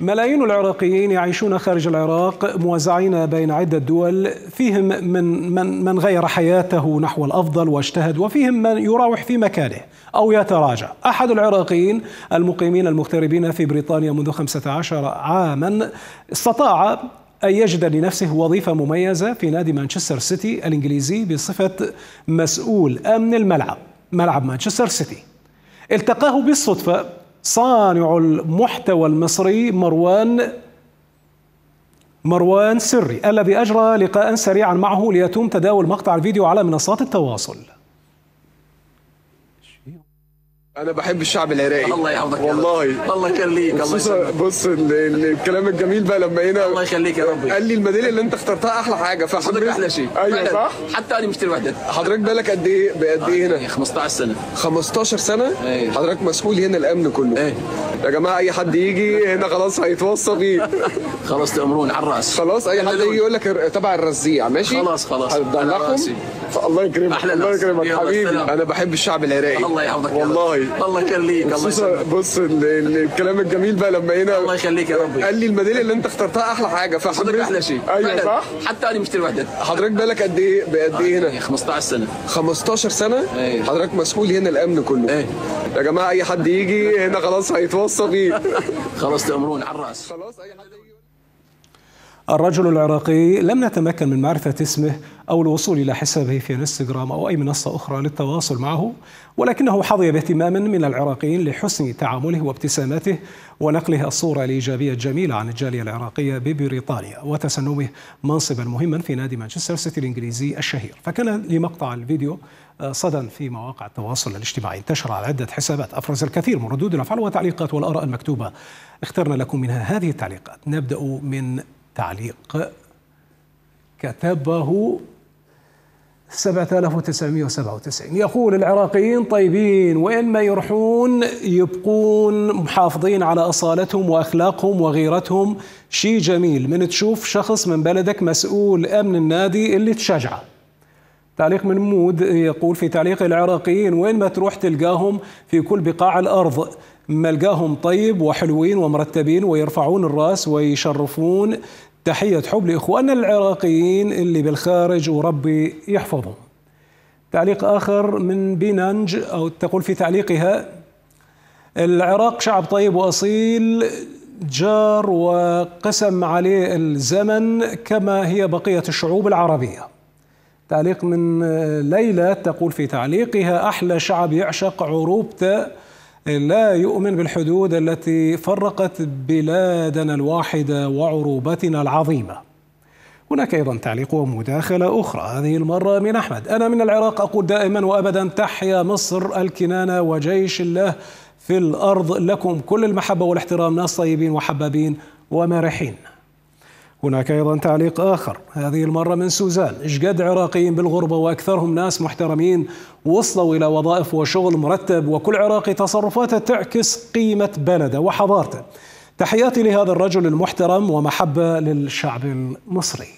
ملايين العراقيين يعيشون خارج العراق موزعين بين عدة دول فيهم من من من غير حياته نحو الأفضل واجتهد وفيهم من يراوح في مكانه أو يتراجع. أحد العراقيين المقيمين المغتربين في بريطانيا منذ 15 عاما استطاع أن يجد لنفسه وظيفة مميزة في نادي مانشستر سيتي الإنجليزي بصفة مسؤول أمن الملعب ملعب مانشستر سيتي التقاه بالصدفة صانع المحتوى المصري مروان مروان سري الذي أجرى لقاء سريعا معه ليتم تداول مقطع الفيديو على منصات التواصل. أنا بحب الشعب العراقي. الله يحفظك والله رب. الله يخليك الله يسلمك. بص ال- ال- الكلام الجميل بقى لما هنا الله يخليك يا ربي قال لي الميداليه اللي أنت اخترتها أحلى حاجة فحضرتك أحلى شيء. أيوه. صح؟ حتى أنا مشتري وحده حضرتك بالك قد إيه بقد إيه هنا؟ 15 سنة. 15 سنة؟ أيوة. حضرتك مسؤول هنا الأمن كله. إيه. يا جماعة أي حد يجي هنا خلاص هيتوصى بيه. خلاص تأمرون على الرأس. خلاص أي حد. يجي يقول لك تبع الرزيع ماشي؟ خلاص، خلاص. هتدلعهم. الله يكرمك الله. يكرمك. حبيبي. أنا بحب الشعب العراقي. الله يحفظك يا رب. والله. الله يخليك الله يسلمك. بص ال- ال- الكلام الجميل بقى لما هنا الله يخليك يا ربي. قال لي الميدالية اللي انت اخترتها أحلى حاجة فحضرتك أحلى شيء. أيوه. صح؟ حتى أنا مشتري وحده حضرتك بالك قد إيه بقد إيه هنا؟ 15 سنة. 15 سنة؟ أيوة. حضرتك مسؤول هنا الأمن كله. إيه. يا جماعة أي حد يجي هنا خلاص هيتوصى بيه. خلاص تامرون على الرأس. خلاص أي حد يجي. الرجل العراقي لم نتمكن من معرفة اسمه أو الوصول إلى حسابه في انستغرام أو أي منصة أخرى للتواصل معه ولكنه حظي باهتمام من العراقيين لحسن تعامله وابتسامته ونقله الصورة الإيجابية الجميلة عن الجالية العراقية ببريطانيا وتسنمه منصبا مهما في نادي مانشستر سيتي الإنجليزي الشهير. فكان لمقطع الفيديو آه، صدى في مواقع التواصل الاجتماعي. انتشر على عدة حسابات أفرز الكثير من ردود الأفعال والتعليقات والآراء المكتوبة. اخترنا لكم منها هذه التعليقات. نبدأ من تعليق. كتبه 7997 يقول العراقيين طيبين وين ما يروحون يبقون محافظين على أصالتهم وأخلاقهم وغيرتهم. شيء جميل من تشوف شخص من بلدك مسؤول أمن النادي اللي تشجعه. تعليق من مود يقول في تعليق العراقيين وين ما تروح تلقاهم في كل بقاع الأرض. ملقاهم طيب وحلوين ومرتبين ويرفعون الرأس ويشرفون. تحية حب لإخواننا العراقيين اللي بالخارج وربي يحفظهم. تعليق آخر من بينانج أو تقول في تعليقها العراق شعب طيب وأصيل جار وقسم عليه الزمن كما هي بقية الشعوب العربية. تعليق من ليلى تقول في تعليقها أحلى شعب يعشق عروبته لا يؤمن بالحدود التي فرقت بلادنا الواحدة وعروبتنا العظيمة. هناك أيضا تعليق ومداخلة أخرى هذه المرة من أحمد، أنا من العراق أقول دائما وابدا تحيا مصر الكنانة وجيش الله في الأرض لكم كل المحبة والاحترام ناس طيبين وحبابين ومرحين. هناك أيضا تعليق آخر. هذه المرة من سوزان. اشقد عراقيين بالغربة وأكثرهم ناس محترمين وصلوا إلى وظائف وشغل مرتب وكل عراقي تصرفاته تعكس قيمة بلده وحضارته. تحياتي لهذا الرجل المحترم ومحبة للشعب المصري.